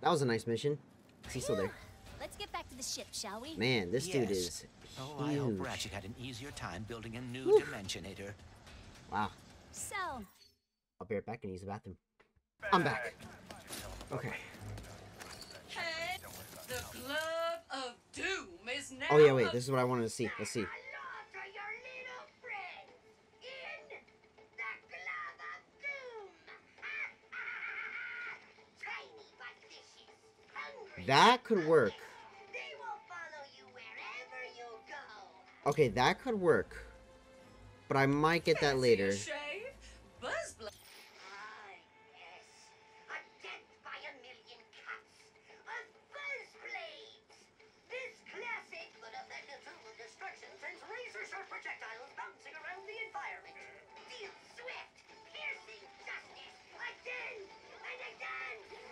That was a nice mission. Is he still there? Let's get back to the ship, shall we? Man, this dude Yes. is Oh, I hope huge. Ratchet had an easier time building a new Whew. Dimensionator. Wow. So, I'll be right back and use the bathroom. I'm back. Okay. Hey, the Glove of Doom is now. Oh yeah, wait. This is what I wanted to see. Let's see. Hello to your little friends in the Glove of Doom. Tiny but vicious, hungry. That could work. They will follow you wherever you go. Okay, that could work. But I might get that later.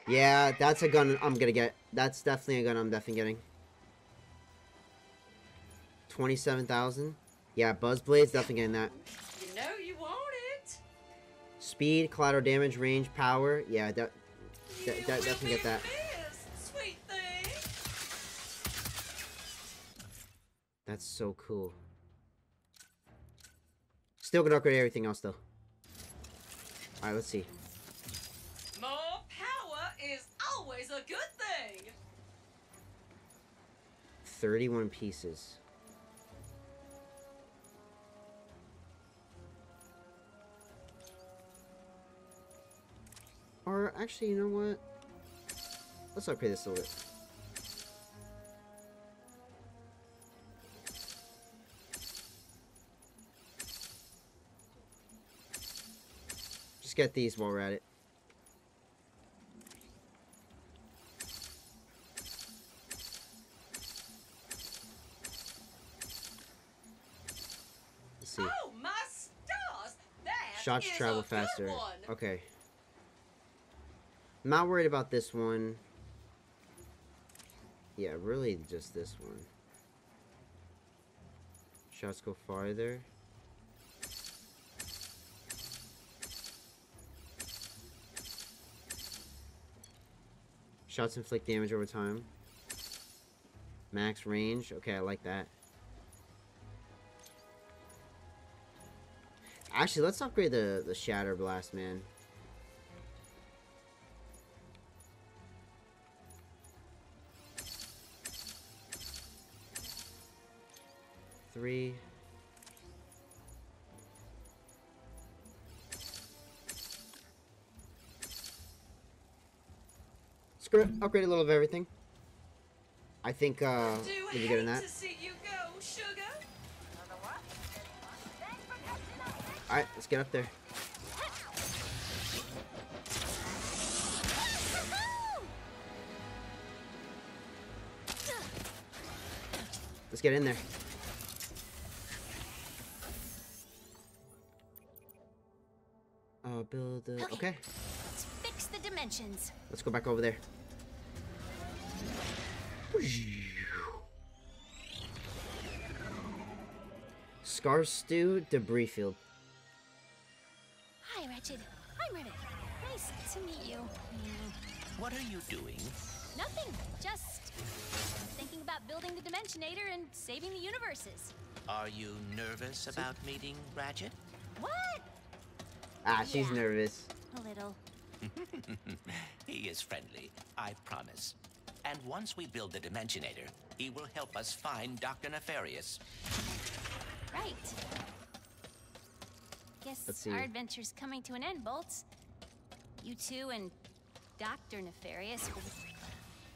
Yeah, that's a gun I'm gonna get. That's definitely a gun I'm definitely getting. 27,000? Yeah, Buzzblade's definitely getting that. You know you want it. Speed, collateral damage, range, power. Yeah, that, that, that definitely get that. missed, sweet thing. That's so cool. Still gonna upgrade everything else though. Alright, let's see. More power is always a good thing. 31 pieces. Or actually, you know what? Let's upgrade this a little bit. Just get these while we're at it. See. Oh my stars! That Shots travel faster. Okay. I'm not worried about this one. Yeah, really just this one. Shots go farther. Shots inflict damage over time. Max range. Okay, I like that. Actually, let's upgrade the the Shatter Blast, man. Three. Screw it. Upgrade a little of everything. I think uh, we'll be good in that. Alright, let's get up there. Let's get in there. Uh, build the... Okay. Okay, let's fix the dimensions. let's go back over there. Scarstu Debris Field. Hi, Ratchet. I'm Rivet. Nice to meet you. What are you doing? Nothing. Just thinking about building the Dimensionator and saving the universes. Are you nervous about meeting Ratchet? What? Ah, she's Yeah. nervous. A little. he is friendly, I promise. And once we build the Dimensionator, he will help us find Dr. Nefarious. Right. Guess Let's see. our adventure's coming to an end, Bolts. You two and Dr. Nefarious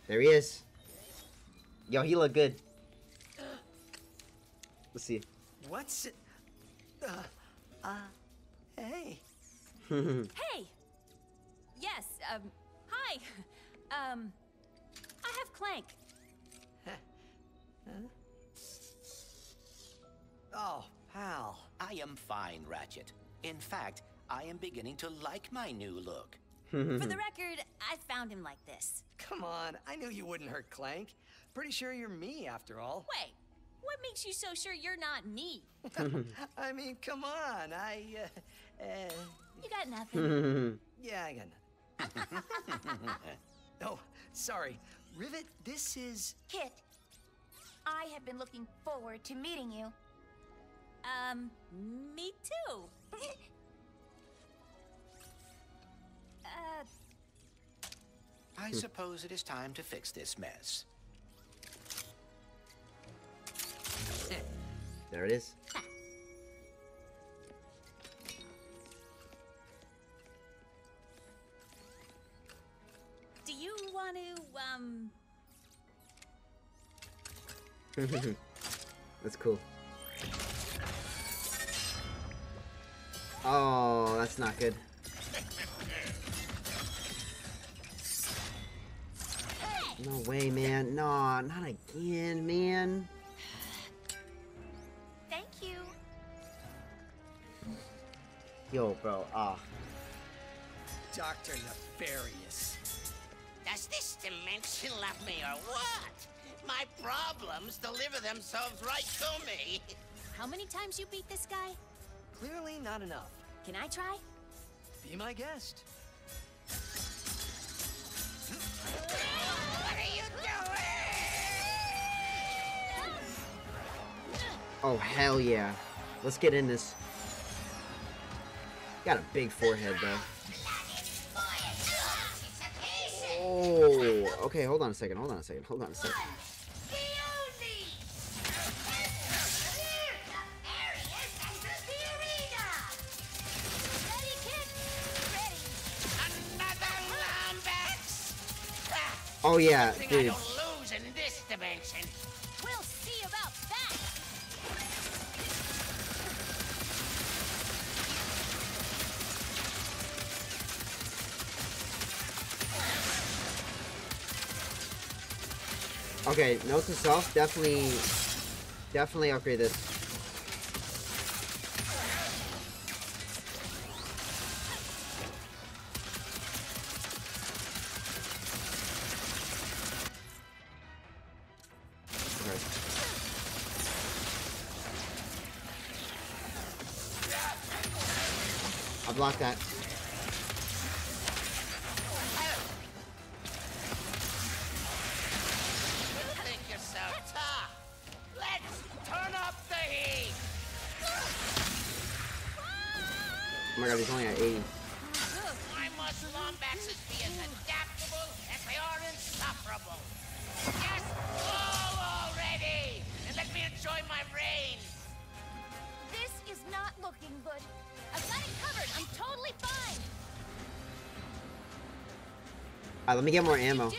There he is. Yo, he look good. Let's see. What's it? Uh, uh, hey. Hey! Yes, um, hi. Um, I have Clank. huh? Oh, pal. I am fine, Ratchet. In fact, I am beginning to like my new look. For the record, I found him like this. Come on, I knew you wouldn't hurt Clank. Pretty sure you're me, after all. Wait, what makes you so sure you're not me? I mean, come on, I, uh, uh, You got nothing. yeah, I got nothing. oh, Sorry. Rivet, this is. Kit, I have been looking forward to meeting you. Um, me too. uh, I suppose it is time to fix this mess. There it is. do you want to, um, That's cool. Oh, that's not good. No way, man. No, not again, man. thank you. Yo, bro. Ah. Dr. Nefarious. Does this dimension love me or what? My problems deliver themselves right to me. How many times you beat this guy? Clearly not enough. Can I try? Be my guest. What are you doing? Oh, hell yeah. Let's get in this. Got a big forehead, though. Oh, okay, hold on a second, hold on a second, hold on a second. Oh, yeah, dude. don't lose in this dimension. We'll see about that. Okay, note to self, definitely, definitely upgrade this. Must Lombaxes be as adaptable as they are insufferable? Just fall already and let me enjoy my reign. This is not looking good. I've got it covered. I'm totally fine. Alright, let me get more ammo.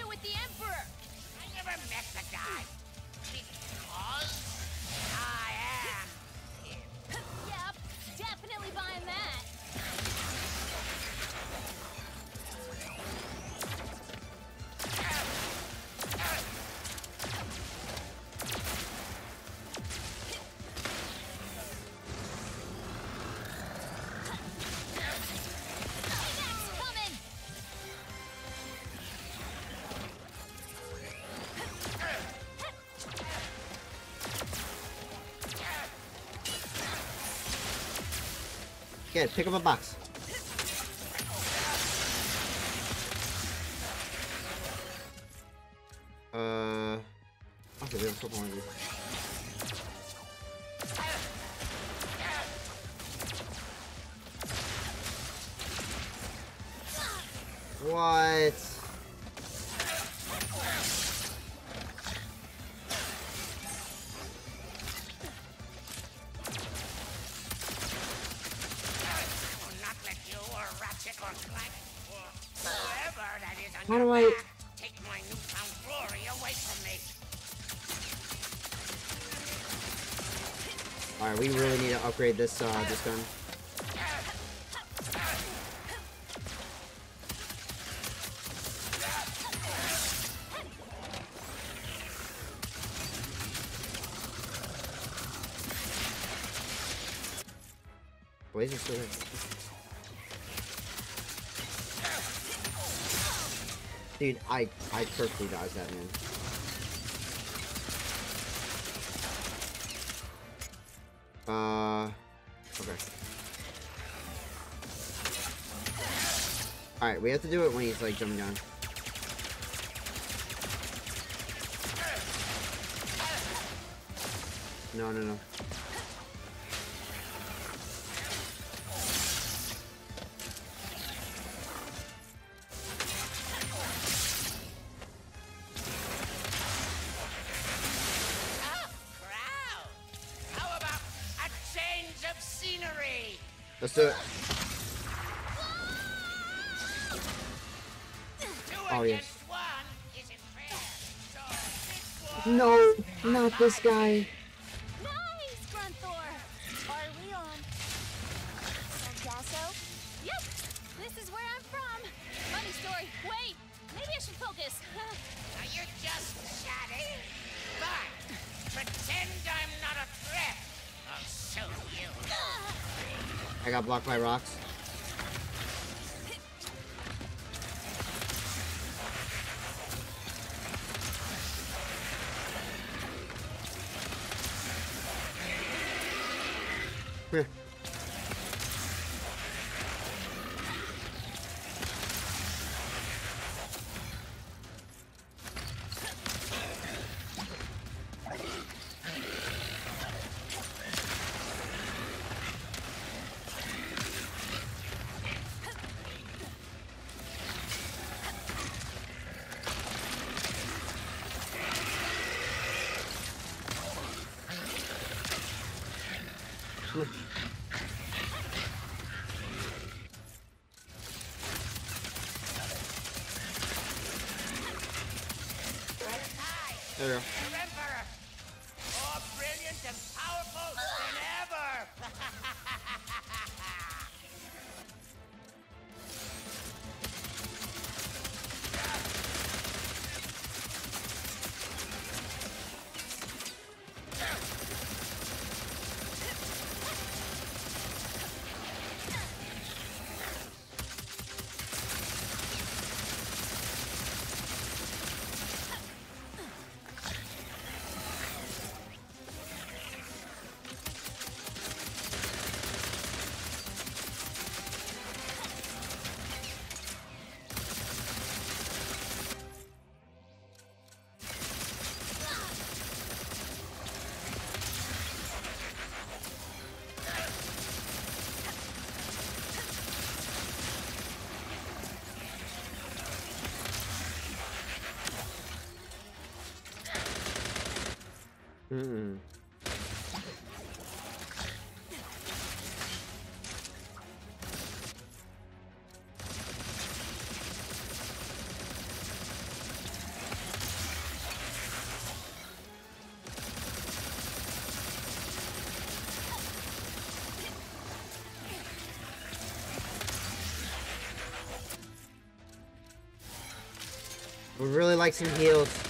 Get, pick up a box. How do I- back take my newfound glory away from me. Alright, we really need to upgrade this, uh, this gun. Blaze is still there. Dude, I, I perfectly dodged that, man. Uh, okay. Alright, we have to do it when he's, like, jumping down. No, no, no. No, not this guy. Nice, Grunthor! Are we on Sargasso? Yep, this is where I'm from. Funny story. Wait, maybe I should focus. Now you're just chatting. But pretend I'm not a threat. I'll show you. I got blocked by rocks. 对。Mm-mm. Would really like some heals.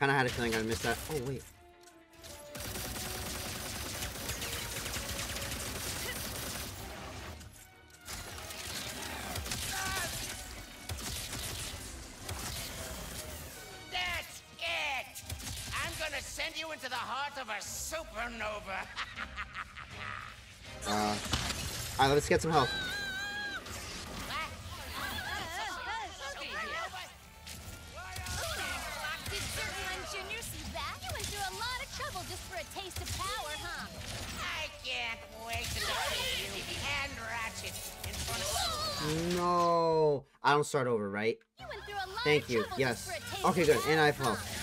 Kinda had a feeling I missed that. Oh, wait. That's it. I'm gonna send you into the heart of a supernova. Uh, Alright, let's get some health. No. I don't start over, right? You went through a lot Thank you. Yes. just for a taste Okay, good. And I have health.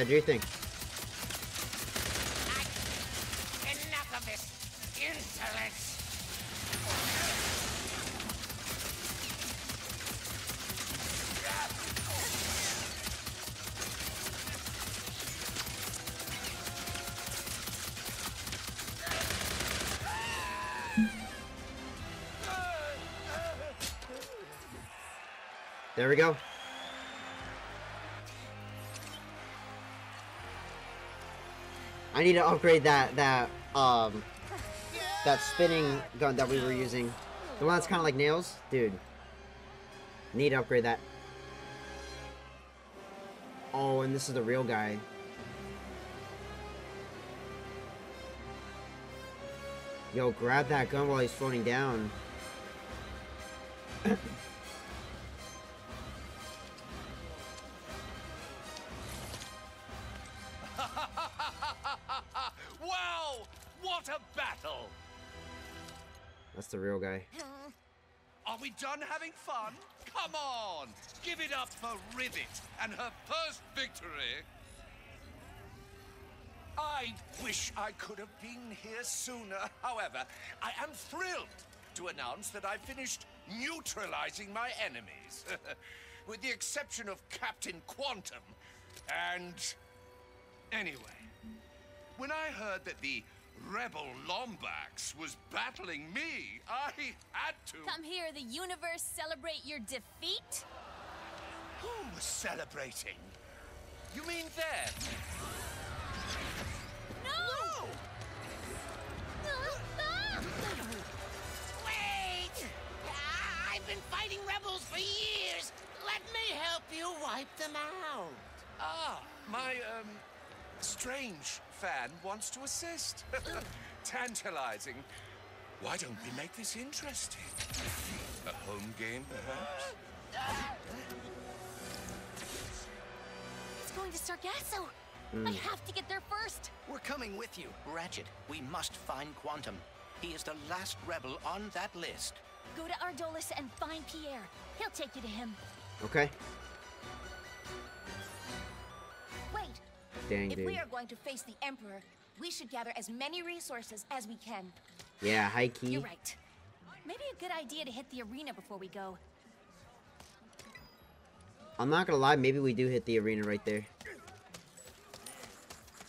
Yeah, do your thing. Enough of this insolence. There we go. I need to upgrade that that um that spinning gun that we were using. The one that's kind of like nails, dude. Need to upgrade that. Oh, and this is the real guy. Yo, grab that gun while he's floating down. done having fun? Come on! Give it up for Rivet and her first victory! I wish I could have been here sooner. However, I am thrilled to announce that I finished neutralizing my enemies. With the exception of Captain Quantum and... Anyway, when I heard that the Rebel Lombax was battling me, I had to... Come here, the universe celebrate your defeat? Who was celebrating? You mean them? No! Ah! Wait! I've been fighting rebels for years. Let me help you wipe them out. Ah, my, um, strange fan wants to assist. Hmm. Tantalizing. Why don't we make this interesting? A home game, perhaps? It's going to Sargasso. Hmm. I have to get there first. We're coming with you. Ratchet, we must find Quantum. He is the last rebel on that list. Go to Ardolis and find Pierre. He'll take you to him. Okay. Dang, if dude. we are going to face the Emperor, we should gather as many resources as we can. Yeah, high key. You're right. Maybe a good idea to hit the arena before we go. I'm not gonna lie, maybe we do hit the arena right there.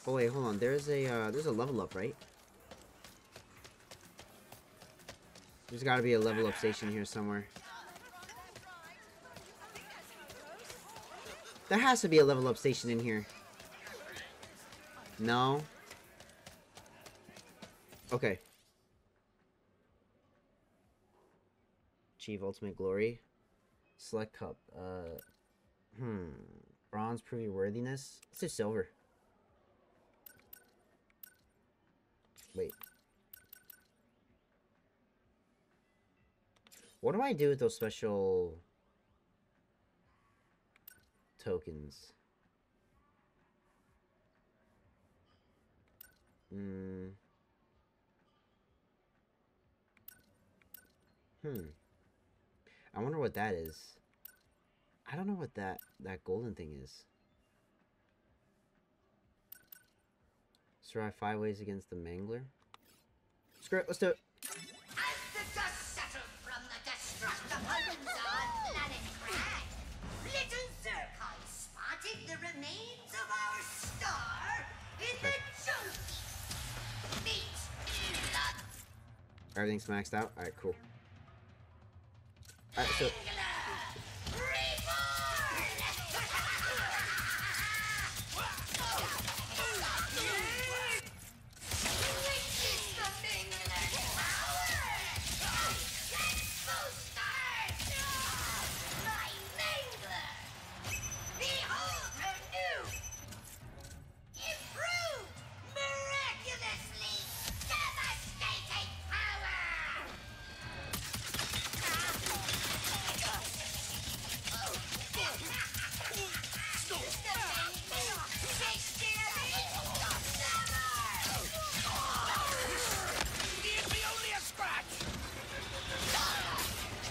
Oh wait, hold on. There's a uh, there's a level up, right? There's got to be a level up station here somewhere. There has to be a level up station in here. No. Okay. Achieve ultimate glory. Select cup. Uh, hmm. Bronze prove your worthiness. Let's do silver. Wait. What do I do with those special tokens? Hmm. Hmm. I wonder what that is. I don't know what that that golden thing is. Survive five ways against the Mangler. Screw it, let's do it. Everything's maxed out. Alright, cool. Alright, so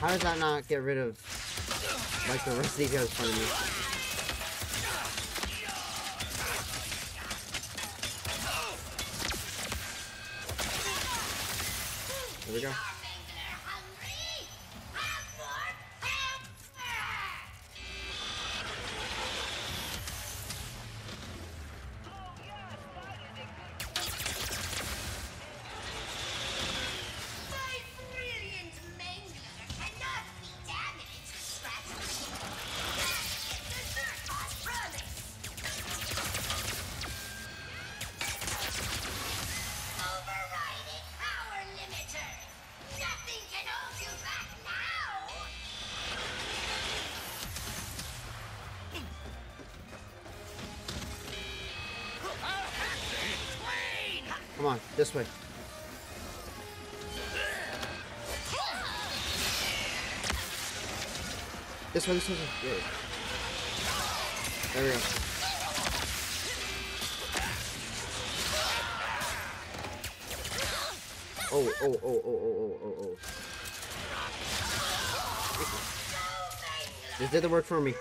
How does that not get rid of, like, the rest of these guys in front of me? Here we go. Come on, this way. This way, this way. this. There we go. Oh, oh, oh, oh, oh, oh, oh, oh. This did the work for me.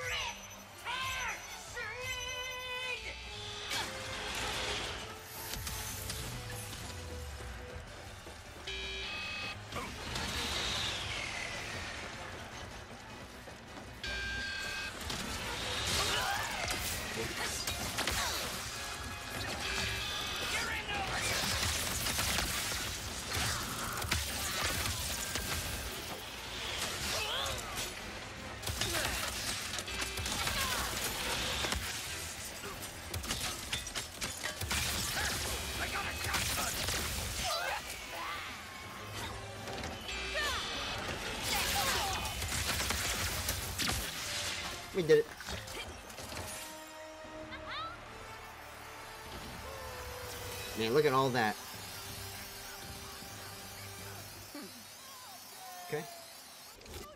Look at all that.